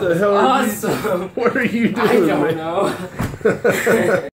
the hell are Awesome. you? What are you doing? I don't man? know.